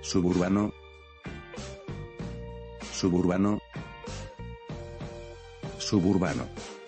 Suburbano. Suburbano. Suburbano.